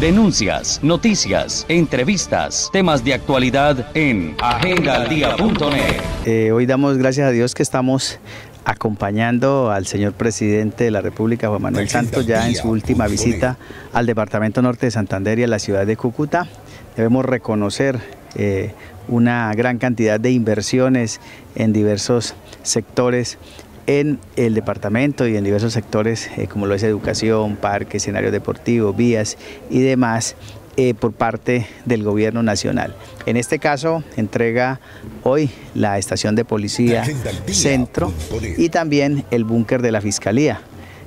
Denuncias, noticias, entrevistas, temas de actualidad en agendaldía.net. Eh, hoy damos gracias a Dios que estamos acompañando al señor presidente de la República, Juan Manuel Santos, ya en su última visita al Departamento Norte de Santander y a la ciudad de Cúcuta. Debemos reconocer eh, una gran cantidad de inversiones en diversos sectores en el departamento y en diversos sectores eh, como lo es educación, parques, escenarios deportivos, vías y demás eh, por parte del gobierno nacional. En este caso entrega hoy la estación de policía centro y también el búnker de la fiscalía.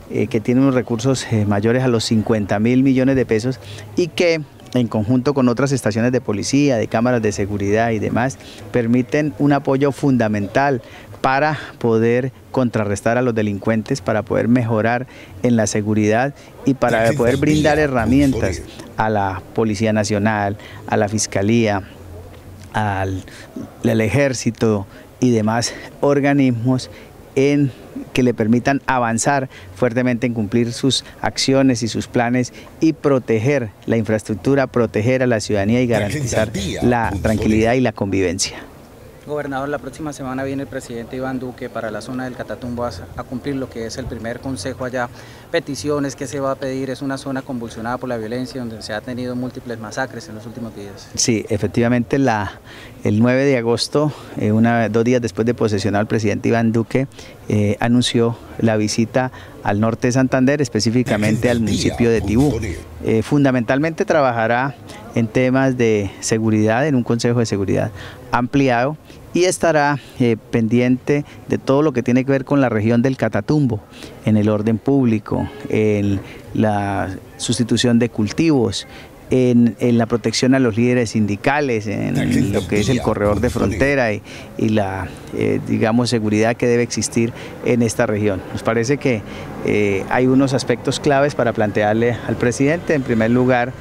Eh, que tiene unos recursos mayores a los 50 mil millones de pesos y que en conjunto con otras estaciones de policía, de cámaras de seguridad y demás, permiten un apoyo fundamental para poder contrarrestar a los delincuentes, para poder mejorar en la seguridad y para poder brindar herramientas a la Policía Nacional, a la Fiscalía, al, Ejército y demás organismos en que le permitan avanzar fuertemente en cumplir sus acciones y sus planes y proteger la infraestructura, proteger a la ciudadanía y garantizar la tranquilidad y la convivencia. Gobernador, la próxima semana viene el presidente Iván Duque para la zona del Catatumbo a, cumplir lo que es el primer consejo allá. Peticiones que se va a pedir, es una zona convulsionada por la violencia donde se ha tenido múltiples masacres en los últimos días. Sí, efectivamente la, el 9 de agosto, eh, una, dos días después de posesionar al presidente Iván Duque, eh, anunció la visita al norte de Santander, específicamente al municipio de Tibú. Eh, fundamentalmente trabajará en temas de seguridad, en un Consejo de Seguridad ampliado y estará eh, pendiente de todo lo que tiene que ver con la región del Catatumbo, en el orden público, en la sustitución de cultivos, en, la protección a los líderes sindicales, en lo que es el corredor de frontera y, la, eh, digamos, seguridad que debe existir en esta región. Nos parece que eh, hay unos aspectos claves para plantearle al presidente. En primer lugar,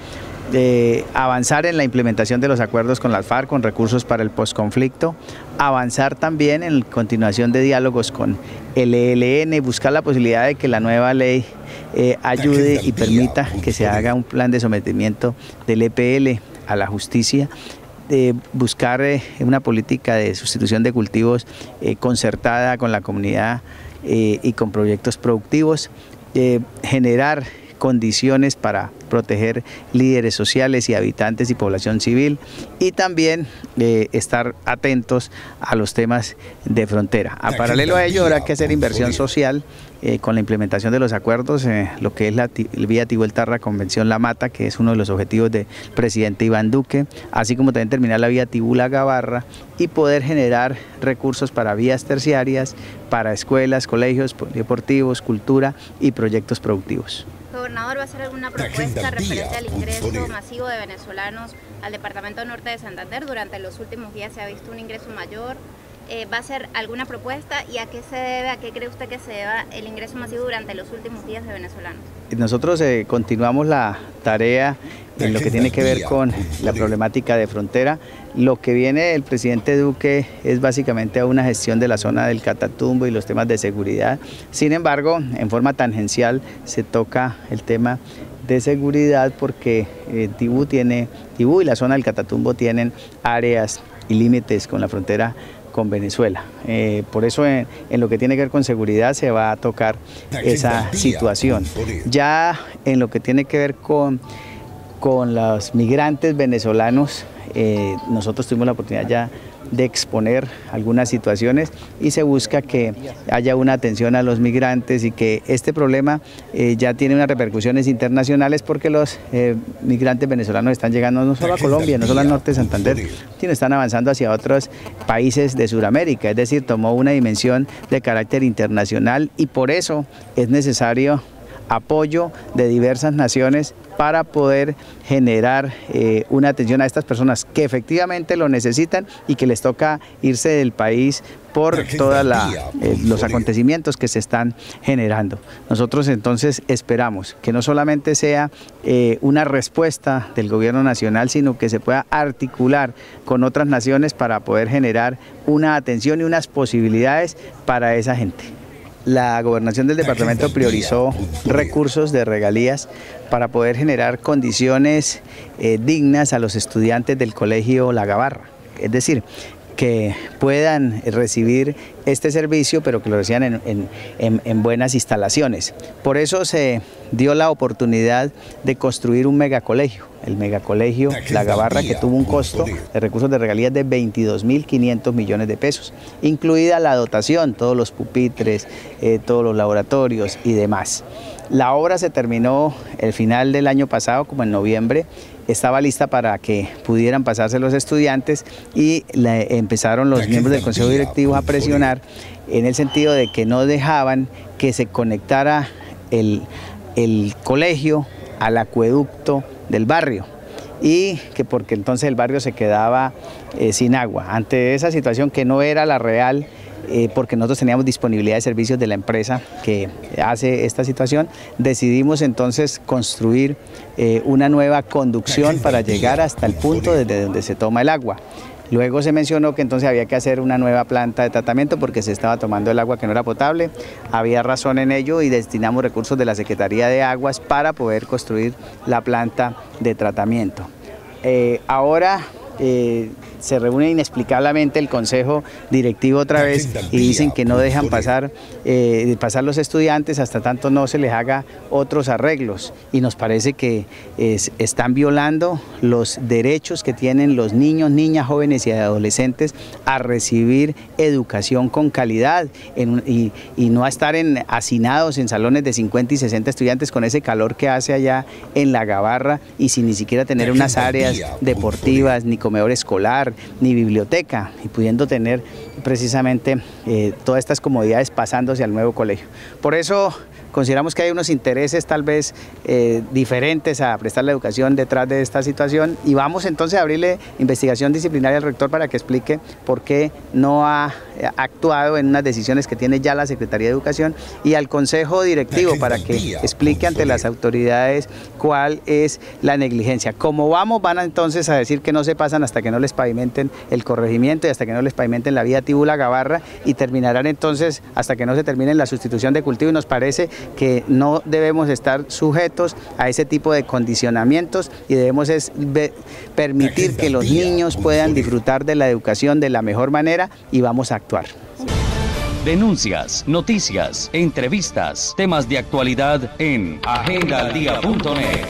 de avanzar en la implementación de los acuerdos con las FARC, con recursos para el posconflicto, avanzar también en continuación de diálogos con el ELN, buscar la posibilidad de que la nueva ley eh, ayude y permita que se haga un plan de sometimiento del EPL a la justicia de buscar eh, una política de sustitución de cultivos eh, concertada con la comunidad y con proyectos productivos, generar condiciones para proteger líderes sociales y habitantes y población civil y también eh, estar atentos a los temas de frontera. A paralelo a ello habrá que hacer inversión social eh, con la implementación de los acuerdos, eh, lo que es la vía Tibueltarra Convención La Mata, que es uno de los objetivos del presidente Iván Duque, así como también terminar la vía Tibula Gavarra y poder generar recursos para vías terciarias, para escuelas, colegios deportivos, cultura y proyectos productivos gobernador va a hacer alguna propuesta referente al ingreso masivo de venezolanos al departamento norte de Santander. Durante los últimos días se ha visto un ingreso mayor. Eh, ¿Va a hacer alguna propuesta y a qué se debe, a qué cree usted que se deba el ingreso masivo durante los últimos días de venezolanos? Nosotros eh, continuamos la tarea en lo que tiene que ver con la problemática de frontera. Lo que viene el presidente Duque es básicamente a una gestión de la zona del Catatumbo y los temas de seguridad. Sin embargo, en forma tangencial se toca el tema de seguridad porque eh, Tibú, tiene, Tibú y la zona del Catatumbo tienen áreas y límites con la frontera con Venezuela. Eh, por eso en, lo que tiene que ver con seguridad se va a tocar esa situación. Ya en lo que tiene que ver con, con los migrantes venezolanos, eh, nosotros tuvimos la oportunidad ya de exponer algunas situaciones y se busca que haya una atención a los migrantes y que este problema eh, ya tiene unas repercusiones internacionales porque los eh, migrantes venezolanos están llegando no solo a Colombia, no solo al norte de Santander, sino están avanzando hacia otros países de Sudamérica, es decir, tomó una dimensión de carácter internacional y por eso es necesario apoyo de diversas naciones para poder generar eh, una atención a estas personas que efectivamente lo necesitan y que les toca irse del país por todos eh, los acontecimientos que se están generando. Nosotros entonces esperamos que no solamente sea eh, una respuesta del gobierno nacional, sino que se pueda articular con otras naciones para poder generar una atención y unas posibilidades para esa gente. La gobernación del departamento priorizó recursos de regalías para poder generar condiciones eh, dignas a los estudiantes del colegio La Gavarra. Es decir, que puedan recibir este servicio, pero que lo reciban en, buenas instalaciones. Por eso se dio la oportunidad de construir un megacolegio, el megacolegio La Gavarra, que tuvo un costo de recursos de regalías de 22.500 millones de pesos, incluida la dotación, todos los pupitres, eh, todos los laboratorios y demás. La obra se terminó el final del año pasado, como en noviembre, estaba lista para que pudieran pasarse los estudiantes y empezaron los miembros del Consejo Directivo a presionar en el sentido de que no dejaban que se conectara el, colegio al acueducto del barrio y que porque entonces el barrio se quedaba eh, sin agua. Ante esa situación que no era la real, eh, porque nosotros teníamos disponibilidad de servicios de la empresa que hace esta situación, decidimos entonces construir eh, una nueva conducción para llegar hasta el punto desde donde se toma el agua. Luego se mencionó que entonces había que hacer una nueva planta de tratamiento porque se estaba tomando el agua que no era potable. Había razón en ello y destinamos recursos de la Secretaría de Aguas para poder construir la planta de tratamiento. Eh, ahora se reúne inexplicablemente el consejo directivo otra vez y dicen que no dejan pasar, eh, pasar los estudiantes hasta tanto no se les haga otros arreglos. Y nos parece que están violando los derechos que tienen los niños, niñas, jóvenes y adolescentes a recibir educación con calidad y, no a estar en, hacinados en salones de 50 y 60 estudiantes con ese calor que hace allá en la Gabarra y sin ni siquiera tener unas áreas deportivas ni comedor escolar ni biblioteca y pudiendo tener precisamente eh, todas estas comodidades pasándose al nuevo colegio. Por eso Consideramos que hay unos intereses tal vez eh, diferentes a prestar la educación detrás de esta situación y vamos entonces a abrirle investigación disciplinaria al rector para que explique por qué no ha actuado en unas decisiones que tiene ya la Secretaría de Educación y al Consejo Directivo para que explique ante las autoridades cuál es la negligencia. Como vamos, van entonces a decir que no se pasan hasta que no les pavimenten el corregimiento y hasta que no les pavimenten la vía Tibula Gavarra y terminarán entonces hasta que no se termine la sustitución de cultivo y nos parece que no debemos estar sujetos a ese tipo de condicionamientos y debemos permitir que los niños puedan disfrutar de la educación de la mejor manera y vamos a actuar. Denuncias, noticias, entrevistas, temas de actualidad en agendaldía.net.